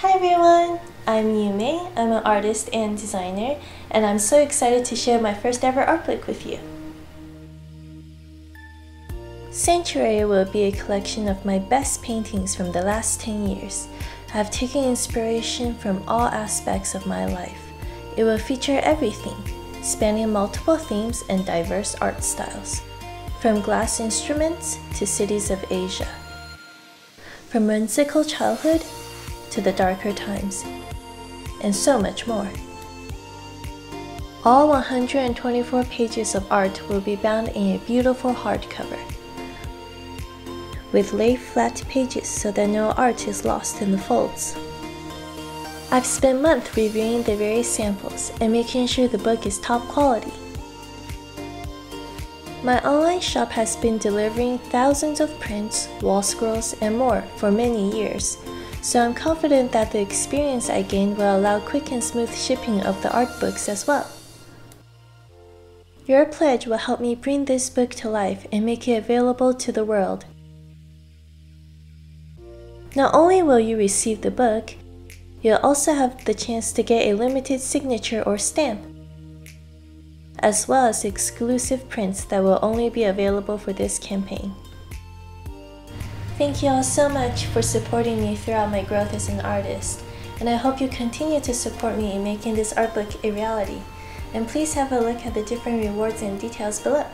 Hi everyone, I'm Yuumei. I'm an artist and designer, and I'm so excited to share my first ever art book with you. Sanctuary will be a collection of my best paintings from the last 10 years. I have taken inspiration from all aspects of my life. It will feature everything, spanning multiple themes and diverse art styles, from glass instruments to cities of Asia. From whimsical childhood to the darker times, and so much more. All 124 pages of art will be bound in a beautiful hardcover with lay flat pages so that no art is lost in the folds. I've spent months reviewing the various samples and making sure the book is top quality. My online shop has been delivering thousands of prints, wall scrolls, and more for many years, so I'm confident that the experience I gained will allow quick and smooth shipping of the art books as well. Your pledge will help me bring this book to life and make it available to the world. Not only will you receive the book, you'll also have the chance to get a limited signature or stamp, as well as exclusive prints that will only be available for this campaign. Thank you all so much for supporting me throughout my growth as an artist, and I hope you continue to support me in making this art book a reality. And please have a look at the different rewards and details below.